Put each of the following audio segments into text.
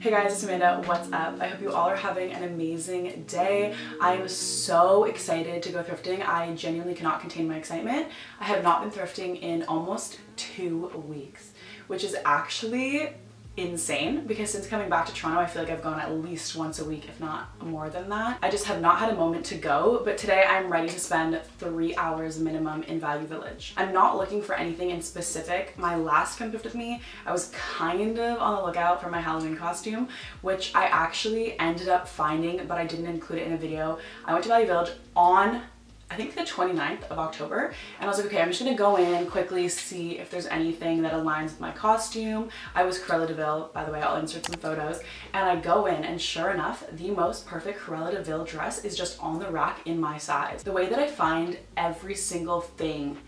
Hey guys, it's Amanda. What's up? I hope you all are having an amazing day. I am so excited to go thrifting. I genuinely cannot contain my excitement. I have not been thrifting in almost two weeks, which is actually insane because since coming back to Toronto, I feel like I've gone at least once a week, if not more than that. I just have not had a moment to go, but today I'm ready to spend three hours minimum in Value Village. I'm not looking for anything in specific. My last come thrift with me, I was kind of on the lookout for my Halloween costume, which I actually ended up finding, but I didn't include it in a video. I went to Value Village on I think the 29th of October. And I was like, okay, I'm just gonna go in quickly, see if there's anything that aligns with my costume. I was Cruella de Vil, by the way, I'll insert some photos. And I go in and sure enough, the most perfect Cruella de Vil dress is just on the rack in my size. The way that I find every single thing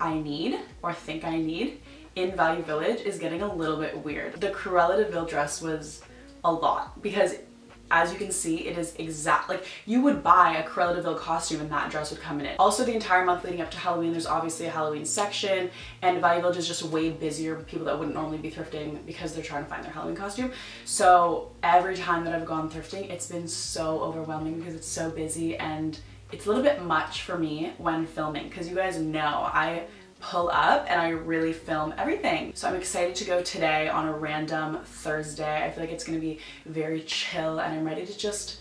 I need or think I need in Value Village is getting a little bit weird. The Cruella de Vil dress was a lot because as you can see, it is exact, like you would buy a Cruella de Vil costume and that dress would come in it. Also the entire month leading up to Halloween, there's obviously a Halloween section and Value Village is just way busier with people that wouldn't normally be thrifting because they're trying to find their Halloween costume. So every time that I've gone thrifting, it's been so overwhelming because it's so busy and it's a little bit much for me when filming because you guys know I pull up and I really film everything. So I'm excited to go today on a random Thursday. I feel like it's gonna be very chill and I'm ready to just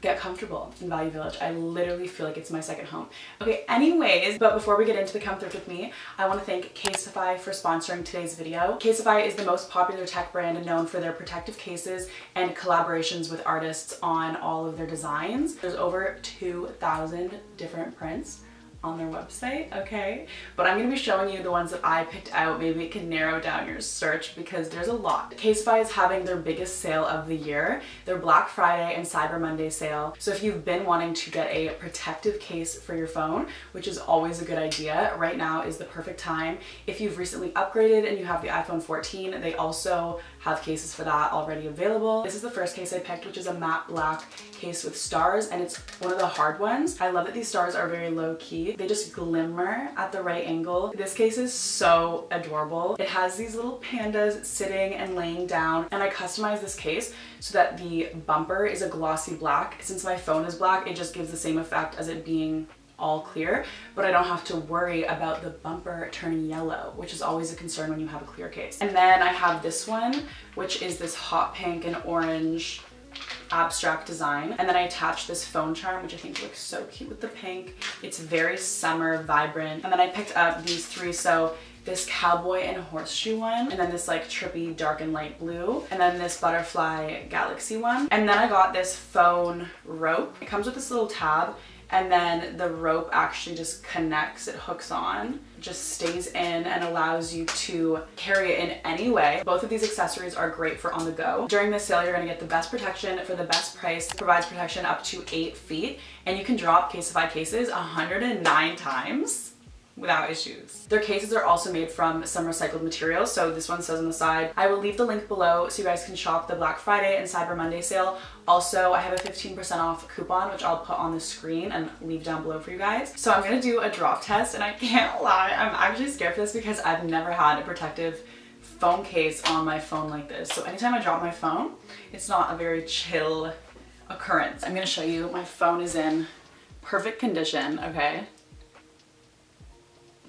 get comfortable in Value Village. I literally feel like it's my second home. Okay, anyways, but before we get into the come thrift with me, I wanna thank Casetify for sponsoring today's video. Casetify is the most popular tech brand known for their protective cases and collaborations with artists on all of their designs. There's over 2,000 different prints on their website, okay? But I'm gonna be showing you the ones that I picked out. Maybe it can narrow down your search because there's a lot. Casetify is having their biggest sale of the year, their Black Friday and Cyber Monday sale. So if you've been wanting to get a protective case for your phone, which is always a good idea, right now is the perfect time. If you've recently upgraded and you have the iPhone 14, they also have cases for that already available. This is the first case I picked, which is a matte black case with stars, and it's one of the hard ones. I love that these stars are very low key. They just glimmer at the right angle. This case is so adorable. It has these little pandas sitting and laying down, and I customized this case so that the bumper is a glossy black. Since my phone is black, it just gives the same effect as it being all clear, but I don't have to worry about the bumper turning yellow, which is always a concern when you have a clear case. And then I have this one, which is this hot pink and orange abstract design. And then I attached this phone charm, which I think looks so cute with the pink. It's very summer, vibrant. And then I picked up these three. So this cowboy and horseshoe one, and then this like trippy dark and light blue, and then this butterfly galaxy one. And then I got this phone rope. It comes with this little tab and then the rope actually just connects, it hooks on, just stays in and allows you to carry it in any way. Both of these accessories are great for on the go. During this sale, you're gonna get the best protection for the best price, it provides protection up to eight feet, and you can drop Casetify cases 109 times without issues. Their cases are also made from some recycled materials. So this one says on the side, I will leave the link below so you guys can shop the Black Friday and Cyber Monday sale. Also, I have a 15% off coupon, which I'll put on the screen and leave down below for you guys. So I'm gonna do a drop test and I can't lie, I'm actually scared for this because I've never had a protective phone case on my phone like this. So anytime I drop my phone, it's not a very chill occurrence. I'm gonna show you my phone is in perfect condition, okay?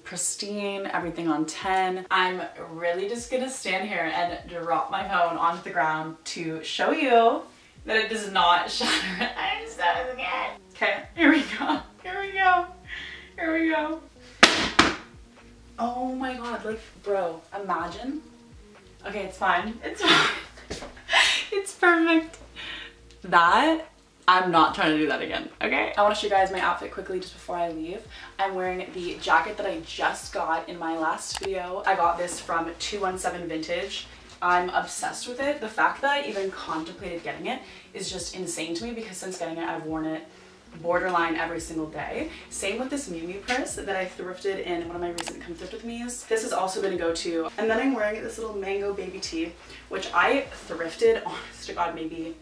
Pristine, everything on 10. I'm really just gonna stand here and drop my phone onto the ground to show you that it does not shatter. I'm so scared. Okay, here we go. Here we go. Here we go. Oh my god, like, bro, imagine. Okay, it's fine. It's fine. it's perfect. That I'm not trying to do that again, okay? I wanna show you guys my outfit quickly just before I leave. I'm wearing the jacket that I just got in my last video. I got this from 217 Vintage. I'm obsessed with it. The fact that I even contemplated getting it is just insane to me because since getting it, I've worn it borderline every single day. Same with this Miu Miu purse that I thrifted in one of my recent come thrift with me's. This has also been a go-to. And then I'm wearing this little mango baby tee, which I thrifted, honest to God, maybe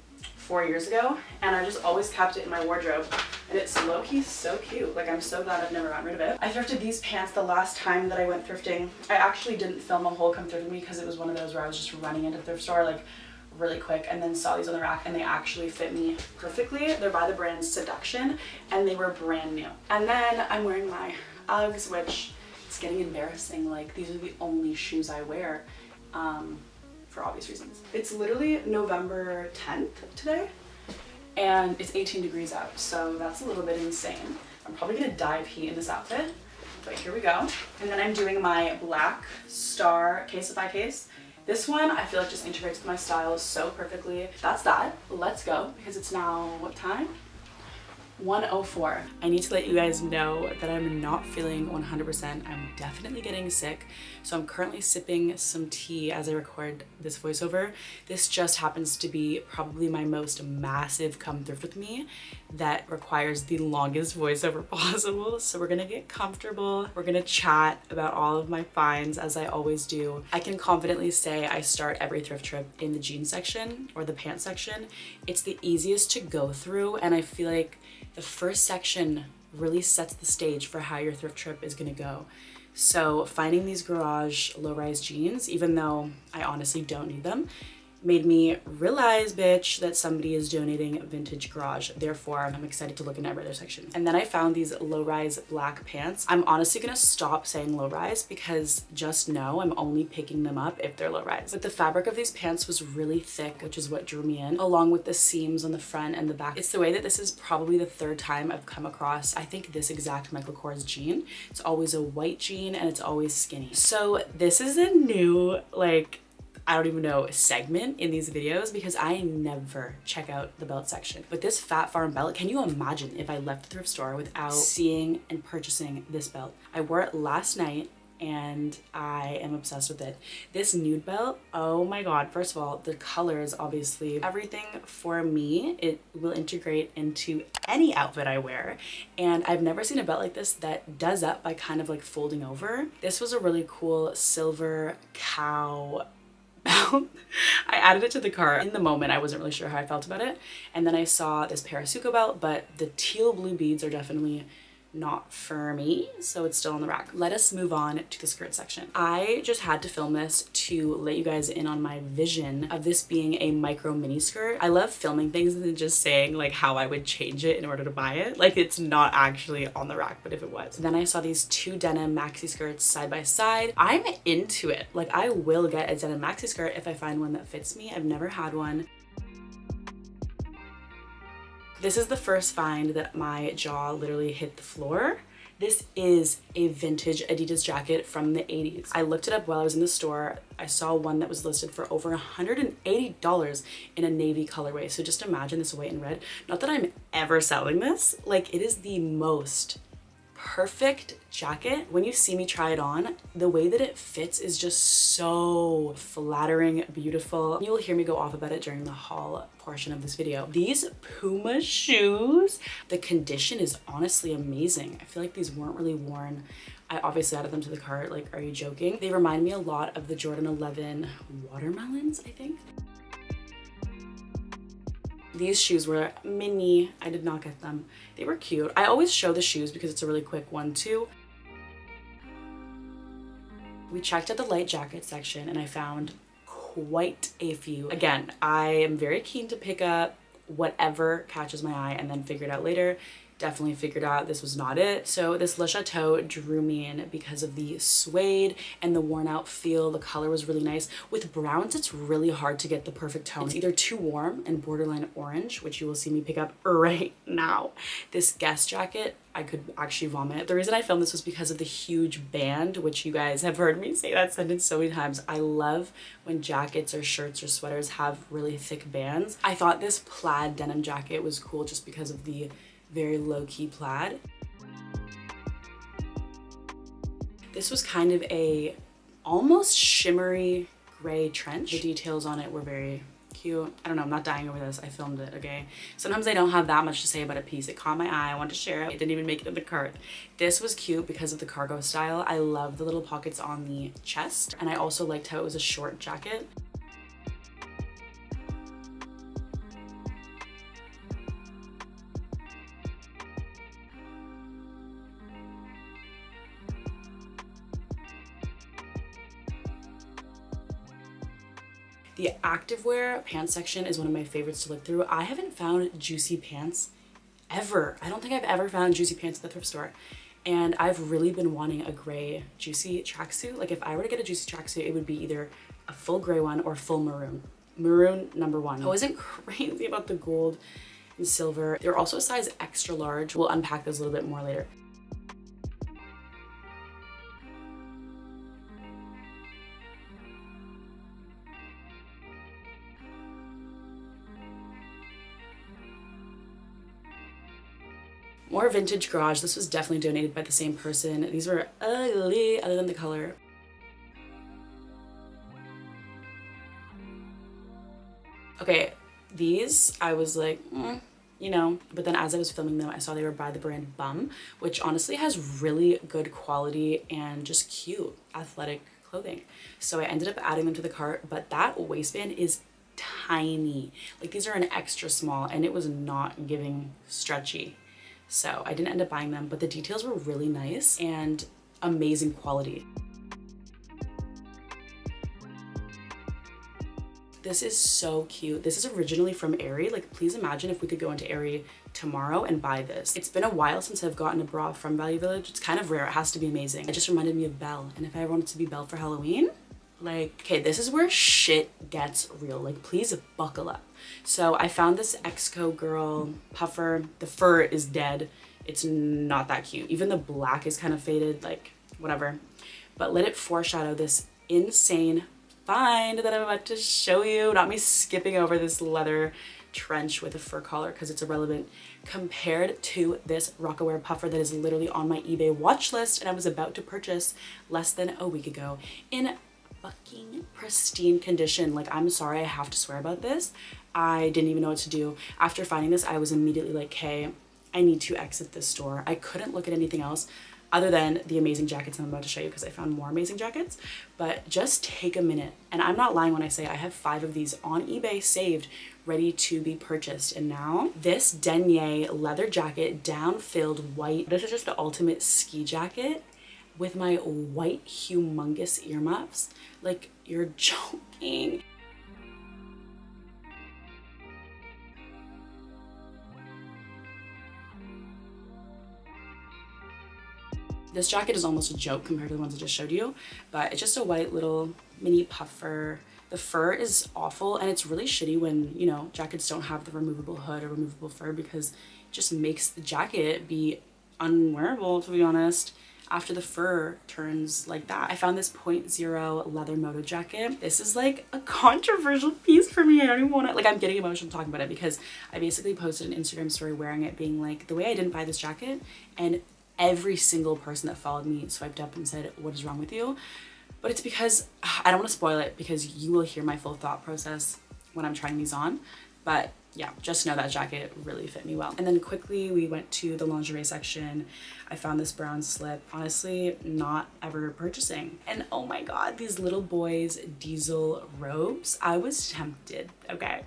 four years ago and I just always kept it in my wardrobe and it's low-key so cute like I'm so glad I've never gotten rid of it. I thrifted these pants the last time that I went thrifting. I actually didn't film a whole come thrift with me because it was one of those where I was just running into thrift store like really quick and then saw these on the rack and they actually fit me perfectly. They're by the brand Seduction and they were brand new. And then I'm wearing my Uggs, which it's getting embarrassing. Like these are the only shoes I wear um, for obvious reasons. It's literally November 10th today and it's 18 degrees out. So that's a little bit insane. I'm probably gonna of heat in this outfit, but here we go. And then I'm doing my black star Casetify case. This one I feel like just integrates with my style so perfectly. That's that. Let's go because it's now what time? 104. I need to let you guys know that I'm not feeling 100%. I'm definitely getting sick. So I'm currently sipping some tea as I record this voiceover. This just happens to be probably my most massive come thrift with me that requires the longest voiceover possible. So we're gonna get comfortable. We're gonna chat about all of my finds as I always do. I can confidently say I start every thrift trip in the jeans section or the pants section. It's the easiest to go through and I feel like the first section really sets the stage for how your thrift trip is gonna go. So finding these garage low-rise jeans, even though I honestly don't need them, made me realize, bitch, that somebody is donating vintage garage. Therefore, I'm excited to look in every other section. And then I found these low-rise black pants. I'm honestly gonna stop saying low-rise because just know I'm only picking them up if they're low-rise. But the fabric of these pants was really thick, which is what drew me in, along with the seams on the front and the back. It's the way that this is probably the third time I've come across, I think this exact Michael Kors jean. It's always a white jean and it's always skinny. So this is a new, like, I don't even know, a segment in these videos because I never check out the belt section. But this Phat Farm belt, can you imagine if I left the thrift store without seeing and purchasing this belt? I wore it last night and I am obsessed with it. This nude belt, oh my god, first of all, the colors obviously, everything for me, it will integrate into any outfit I wear. And I've never seen a belt like this that does up by kind of like folding over. This was a really cool silver cow I added it to the cart. In the moment, I wasn't really sure how I felt about it. And then I saw this Parasuco belt, but the teal blue beads are definitely not for me, so it's still on the rack. Let us move on to the skirt section. I just had to film this to let you guys in on my vision of this being a micro mini skirt. I love filming things and then just saying like how I would change it in order to buy it. Like it's not actually on the rack, but if it was. Then I saw these two denim maxi skirts side by side. I'm into it. Like I will get a denim maxi skirt if I find one that fits me. I've never had one. This is the first find that my jaw literally hit the floor. This is a vintage Adidas jacket from the 80s. I looked it up while I was in the store. I saw one that was listed for over $180 in a navy colorway. So just imagine this white and red. Not that I'm ever selling this. Like it is the most perfect jacket. When you see me try it on, the way that it fits is just so flattering, beautiful. You'll hear me go off about it during the haul portion of this video. These Puma shoes, the condition is honestly amazing. I feel like these weren't really worn I obviously added them to the cart, like, are you joking? They remind me a lot of the Jordan 11 watermelons, I think. These shoes were mini. I did not get them. They were cute. I always show the shoes because it's a really quick one too. We checked at the light jacket section and I found quite a few. Again, I am very keen to pick up whatever catches my eye and then figure it out later definitely figured out this was not it. So this Le Chateau drew me in because of the suede and the worn out feel. The color was really nice. With browns, it's really hard to get the perfect tone. It's either too warm and borderline orange, which you will see me pick up right now. This Guess jacket, I could actually vomit. The reason I filmed this was because of the huge band, which you guys have heard me say that sentence so many times. I love when jackets or shirts or sweaters have really thick bands. I thought this plaid denim jacket was cool just because of the very low-key plaid. This was kind of a almost shimmery gray trench. The details on it were very cute. I don't know, I'm not dying over this. I filmed it, okay? Sometimes I don't have that much to say about a piece. It caught my eye. I wanted to share it. It didn't even make it in the cart. This was cute because of the cargo style. I love the little pockets on the chest. And I also liked how it was a short jacket. The activewear pants section is one of my favorites to look through. I haven't found juicy pants ever. I don't think I've ever found juicy pants at the thrift store. And I've really been wanting a gray juicy tracksuit. Like if I were to get a juicy tracksuit, it would be either a full gray one or full maroon. Maroon number one. I wasn't crazy about the gold and silver. They're also a size extra large. We'll unpack those a little bit more later. More vintage garage. This was definitely donated by the same person. These were ugly other than the color. Okay, these I was like, mm, you know, but then as I was filming them, I saw they were by the brand Bum, which honestly has really good quality and just cute athletic clothing. So I ended up adding them to the cart, but that waistband is tiny. Like these are an extra small and it was not giving stretchy so I didn't end up buying them, but the details were really nice and amazing quality. This is so cute. This is originally from Aerie. Like, please imagine if we could go into Aerie tomorrow and buy this. It's been a while since I've gotten a bra from Value Village. It's kind of rare. It has to be amazing. It just reminded me of Belle. And if I ever wanted to be Belle for Halloween, like, okay, this is where shit gets real. Like, please buckle up. So I found this Exco Girl puffer. The fur is dead. It's not that cute. Even the black is kind of faded, like, whatever. But let it foreshadow this insane find that I'm about to show you. Not me skipping over this leather trench with a fur collar because it's irrelevant compared to this Rocawear puffer that is literally on my eBay watch list and I was about to purchase less than a week ago in fucking pristine condition. Like, I'm sorry I have to swear about this. I didn't even know what to do. After finding this, I was immediately like, hey, I need to exit this store. I couldn't look at anything else other than the amazing jackets I'm about to show you because I found more amazing jackets. But just take a minute. And I'm not lying when I say I have five of these on eBay saved, ready to be purchased. And now this Danier leather jacket, down-filled white. This is just the ultimate ski jacket with my white humongous earmuffs. Like, you're joking. This jacket is almost a joke compared to the ones I just showed you, but it's just a white little mini puffer. The fur is awful and it's really shitty when, you know, jackets don't have the removable hood or removable fur because it just makes the jacket be unwearable, to be honest after the fur turns like that. I found this point zero leather moto jacket. This is like a controversial piece for me. I don't even want to, like I'm getting emotional talking about it because I basically posted an Instagram story wearing it being like, the way I didn't buy this jacket and every single person that followed me swiped up and said, what is wrong with you? But it's because, I don't want to spoil it because you will hear my full thought process when I'm trying these on. But yeah, just know that jacket really fit me well. And then quickly we went to the lingerie section. I found this brown slip. Honestly, not ever purchasing. And oh my God, these little boys diesel robes. I was tempted, okay.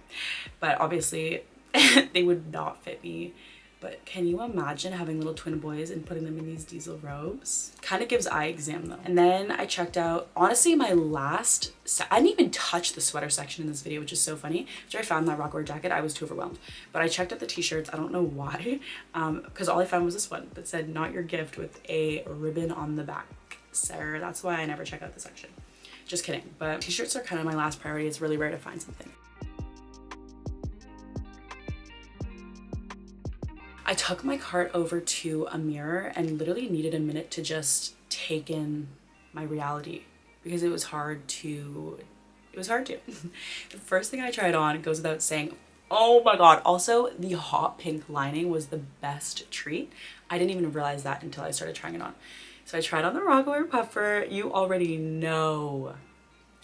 But obviously they would not fit me but can you imagine having little twin boys and putting them in these diesel robes? Kind of gives eye exam though. And then I checked out, honestly, my last, I didn't even touch the sweater section in this video, which is so funny. After I found that Rocawear jacket, I was too overwhelmed. But I checked out the t-shirts, I don't know why, because um, all I found was this one that said, not your gift with a ribbon on the back. Sir, that's why I never check out the section. Just kidding, but t-shirts are kind of my last priority. It's really rare to find something. I took my cart over to a mirror and literally needed a minute to just take in my reality because it was hard to, it was hard to. the first thing I tried on goes without saying, oh my god. Also, the hot pink lining was the best treat. I didn't even realize that until I started trying it on. So I tried on the Rocawear puffer. You already know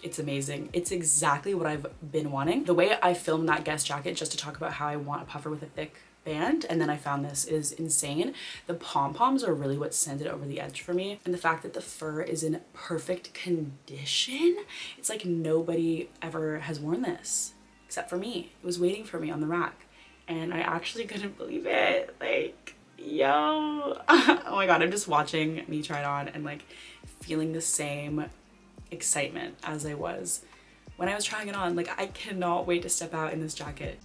it's amazing. It's exactly what I've been wanting. The way I filmed that Guess jacket just to talk about how I want a puffer with a thick band and then I found this is insane. The pom-poms are really what sent it over the edge for me and the fact that the fur is in perfect condition. It's like nobody ever has worn this except for me. It was waiting for me on the rack and I actually couldn't believe it. Like, yo. oh my god, I'm just watching me try it on and like feeling the same excitement as I was when I was trying it on. Like I cannot wait to step out in this jacket.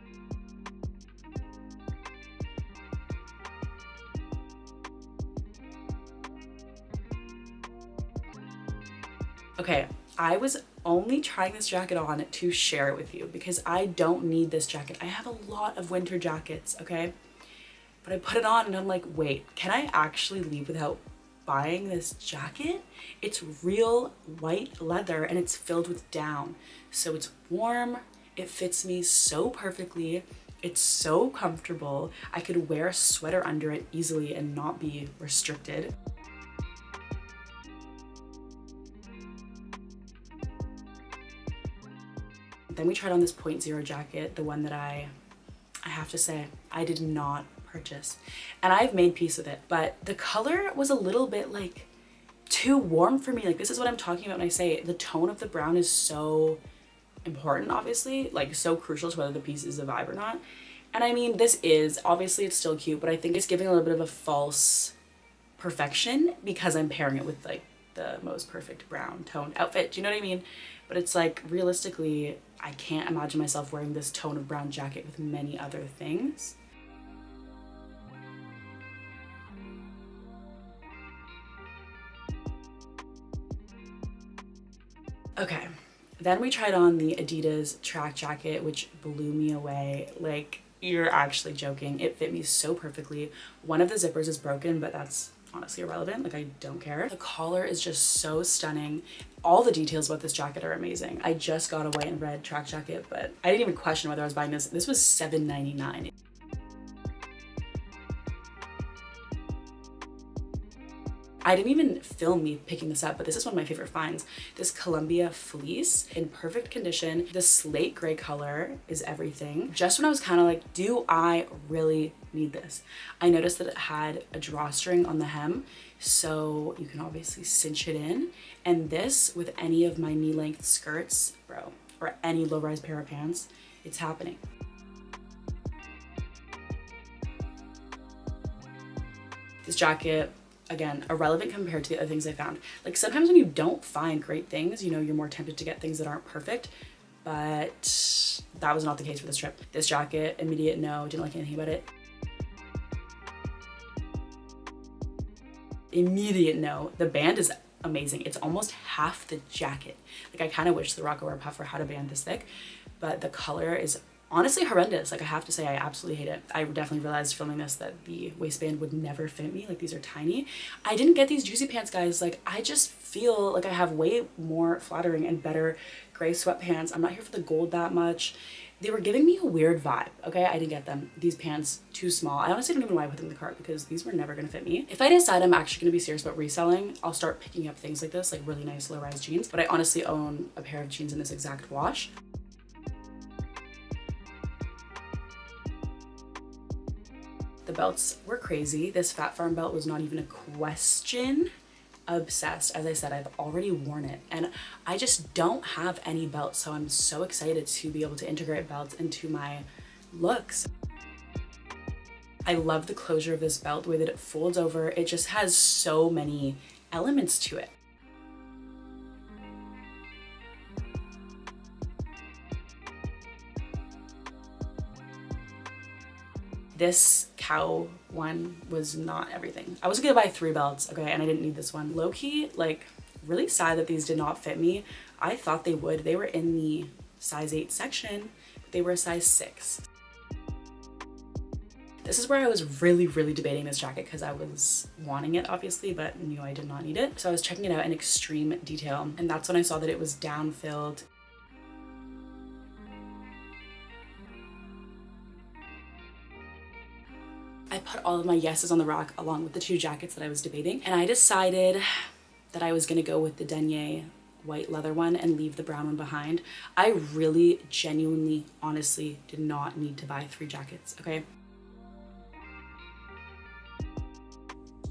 Okay, I was only trying this jacket on to share it with you because I don't need this jacket. I have a lot of winter jackets, okay? But I put it on and I'm like, wait, can I actually leave without buying this jacket? It's real white leather and it's filled with down. So it's warm, it fits me so perfectly. It's so comfortable. I could wear a sweater under it easily and not be restricted. Then we tried on this point zero jacket, the one that I, I have to say, I did not purchase. And I've made peace with it, but the color was a little bit like too warm for me. Like this is what I'm talking about when I say the tone of the brown is so important, obviously, like so crucial to whether the piece is a vibe or not. And I mean, this is, obviously it's still cute, but I think it's giving a little bit of a false perfection because I'm pairing it with like the most perfect brown toned outfit. Do you know what I mean? But it's like realistically, I can't imagine myself wearing this tone of brown jacket with many other things. Okay, then we tried on the Adidas track jacket, which blew me away. Like, you're actually joking. It fit me so perfectly. One of the zippers is broken, but that's honestly irrelevant. Like, I don't care. The collar is just so stunning. All the details about this jacket are amazing. I just got a white and red track jacket, but I didn't even question whether I was buying this. This was $7.99. I didn't even film me picking this up, but this is one of my favorite finds. This Columbia fleece in perfect condition. The slate gray color is everything. Just when I was kind of like, do I really need this? I noticed that it had a drawstring on the hem, so you can obviously cinch it in. And this with any of my knee length skirts, bro, or any low rise pair of pants, it's happening. This jacket again, irrelevant compared to the other things I found. Like sometimes when you don't find great things, you know, you're more tempted to get things that aren't perfect, but that was not the case for this trip. This jacket, immediate no, didn't like anything about it. Immediate no. The band is amazing. It's almost half the jacket. Like I kind of wish the Rocawear puffer had a band this thick, but the color is honestly horrendous. Like I have to say, I absolutely hate it. I definitely realized filming this that the waistband would never fit me. Like these are tiny. I didn't get these juicy pants, guys. Like I just feel like I have way more flattering and better gray sweatpants. I'm not here for the gold that much. They were giving me a weird vibe, okay? I didn't get them. These pants, too small. I honestly don't even know why I put them in the cart because these were never gonna fit me. If I decide I'm actually gonna be serious about reselling, I'll start picking up things like this, like really nice low-rise jeans. But I honestly own a pair of jeans in this exact wash. The belts were crazy. This Phat Farm belt was not even a question. Obsessed. As I said, I've already worn it and I just don't have any belts. So I'm so excited to be able to integrate belts into my looks. I love the closure of this belt, the way that it folds over. It just has so many elements to it. This cow one was not everything. I was gonna buy three belts, okay, and I didn't need this one. Low key, like, really sad that these did not fit me. I thought they would. They were in the size 8 section, but they were a size 6. This is where I was really, really debating this jacket because I was wanting it, obviously, but knew I did not need it. So I was checking it out in extreme detail, and that's when I saw that it was down-filled I put all of my yeses on the rack along with the two jackets that I was debating and I decided that I was gonna go with the Danier white leather one and leave the brown one behind. I really genuinely honestly did not need to buy three jackets okay.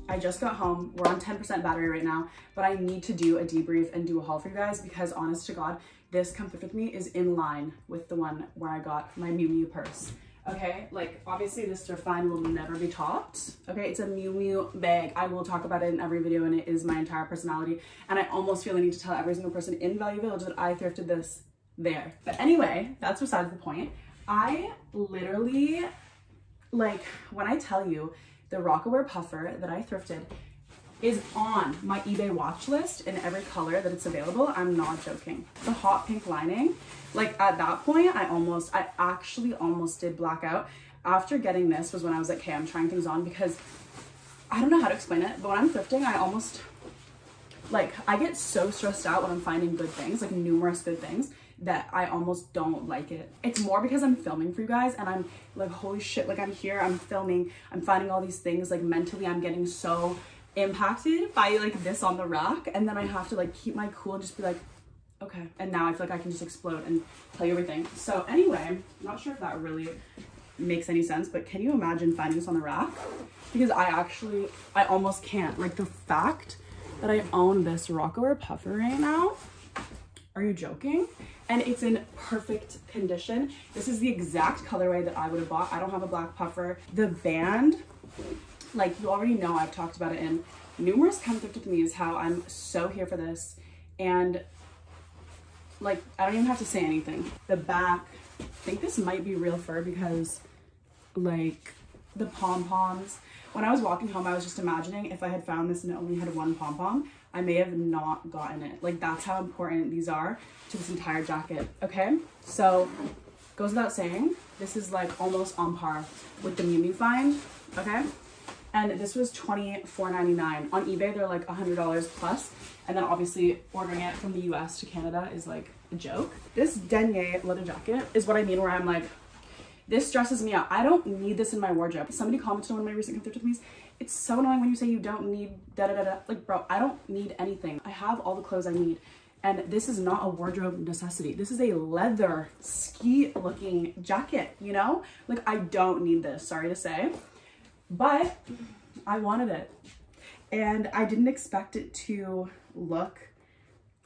I just got home. We're on 10% battery right now, but I need to do a debrief and do a haul for you guys because honest to God, this Comfort With Me is in line with the one where I got my Miu Miu purse okay? Like, obviously this Define will never be topped, okay? It's a Miu Miu bag. I will talk about it in every video and it is my entire personality. And I almost feel I need to tell every single person in Value Village that I thrifted this there. But anyway, that's besides the point. I literally, like, when I tell you the Rocawear puffer that I thrifted is on my eBay watch list in every color that it's available. I'm not joking. The hot pink lining, like at that point, I almost, I actually almost did blackout. After getting this was when I was like, okay, I'm trying things on because I don't know how to explain it, but when I'm thrifting, I almost, like, I get so stressed out when I'm finding good things, like numerous good things, that I almost don't like it. It's more because I'm filming for you guys and I'm like, holy shit, like I'm here, I'm filming, I'm finding all these things, like mentally I'm getting so impacted by like this on the rack and then I have to like keep my cool and just be like, okay. And now I feel like I can just explode and tell you everything. So anyway, I'm not sure if that really makes any sense, but can you imagine finding this on the rack? Because I actually, I almost can't. Like the fact that I own this Rocawear puffer right now, are you joking? And it's in perfect condition. This is the exact colorway that I would have bought. I don't have a black puffer. The band, like you already know, I've talked about it in numerous Come Thrifted with me is how I'm so here for this. And like, I don't even have to say anything. The back, I think this might be real fur because like the pom-poms. When I was walking home, I was just imagining if I had found this and it only had one pom-pom, I may have not gotten it. Like that's how important these are to this entire jacket, okay? So goes without saying, this is like almost on par with the Miu find, okay? And this was $24.99. On eBay, they're like $100 plus. And then obviously ordering it from the US to Canada is like a joke. This Danier leather jacket is what I mean where I'm like, this stresses me out. I don't need this in my wardrobe. Somebody commented on one of my recent Thrifted with. It's so annoying when you say you don't need da da da da. Like, bro, I don't need anything. I have all the clothes I need. And this is not a wardrobe necessity. This is a leather ski looking jacket, you know? Like, I don't need this, sorry to say. But I wanted it. And I didn't expect it to look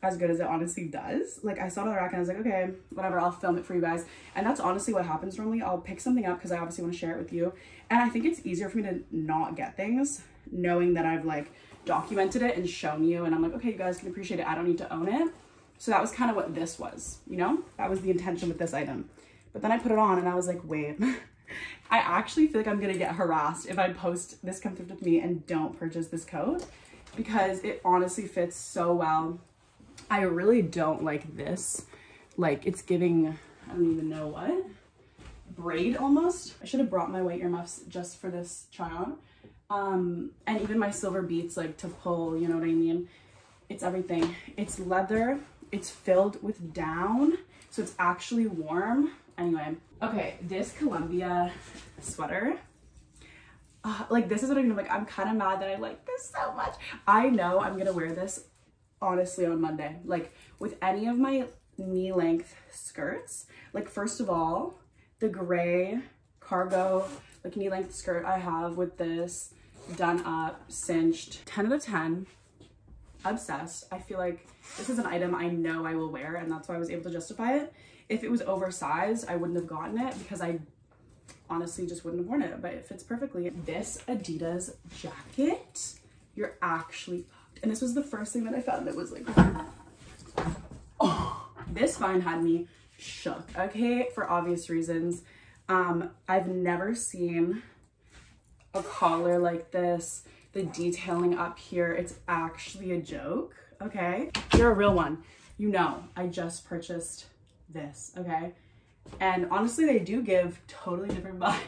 as good as it honestly does. Like I saw it on the rack and I was like, okay, whatever, I'll film it for you guys. And that's honestly what happens normally. I'll pick something up because I obviously want to share it with you. And I think it's easier for me to not get things knowing that I've like documented it and shown you. And I'm like, okay, you guys can appreciate it. I don't need to own it. So that was kind of what this was, you know? That was the intention with this item. But then I put it on and I was like, wait, I actually feel like I'm gonna get harassed if I post this Come Thrift with me and don't purchase this coat because it honestly fits so well I really don't like this. Like it's giving, I don't even know what, braid almost. I should have brought my white earmuffs just for this try on. Um, and even my silver beads like to pull, you know what I mean? It's everything. It's leather, it's filled with down, so it's actually warm. Anyway, okay, this Columbia sweater, uh, like this is what I mean. Like, I'm kind of mad that I like this so much. I know I'm gonna wear this honestly on Monday. Like with any of my knee length skirts, like first of all, the gray cargo like knee length skirt I have with this done up, cinched, 10 out of 10, obsessed. I feel like this is an item I know I will wear and that's why I was able to justify it. If it was oversized, I wouldn't have gotten it because I honestly just wouldn't have worn it, but it fits perfectly. This Adidas jacket, you're actually and this was the first thing that I found that was like, oh, this find had me shook, okay, for obvious reasons. Um, I've never seen a collar like this. The detailing up here, it's actually a joke, okay? you're a real one, you know I just purchased this, okay? And honestly, they do give totally different vibe.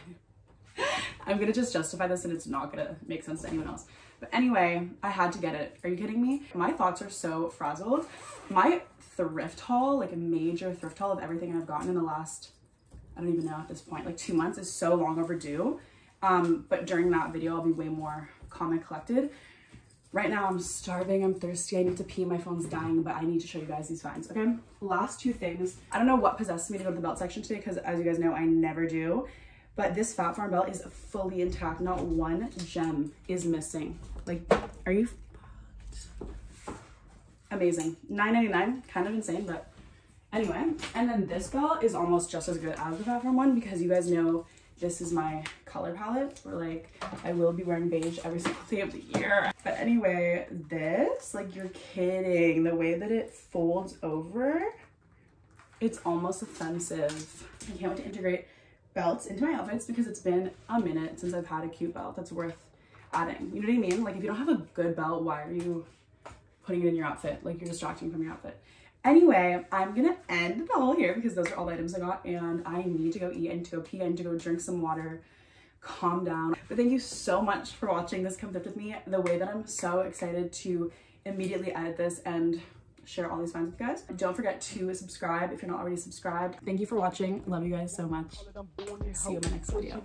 I'm gonna just justify this and it's not gonna make sense to anyone else. But anyway, I had to get it. Are you kidding me? My thoughts are so frazzled. My thrift haul, like a major thrift haul of everything I've gotten in the last, I don't even know at this point, like two months is so long overdue. Um, but during that video, I'll be way more calm and collected. Right now I'm starving, I'm thirsty, I need to pee, my phone's dying, but I need to show you guys these finds, okay? Last two things. I don't know what possessed me to go to the belt section today because as you guys know, I never do. But this Phat Farm belt is fully intact. Not one gem is missing. Like, are you Amazing. $9.99, kind of insane, but anyway. And then this belt is almost just as good as the Phat Farm one because you guys know this is my color palette where like I will be wearing beige every single day of the year. But anyway, this, like you're kidding. The way that it folds over, it's almost offensive. I can't wait to integrate belts into my outfits because it's been a minute since I've had a cute belt that's worth adding. You know what I mean? Like if you don't have a good belt, why are you putting it in your outfit? Like you're distracting from your outfit. Anyway, I'm gonna end the haul here because those are all the items I got and I need to go eat, and to go pee, and to go drink some water, calm down. But thank you so much for watching this Come Thrift with me. The way that I'm so excited to immediately edit this and share all these finds with you guys. Don't forget to subscribe if you're not already subscribed. Thank you for watching. Love you guys so much. See you in my next video.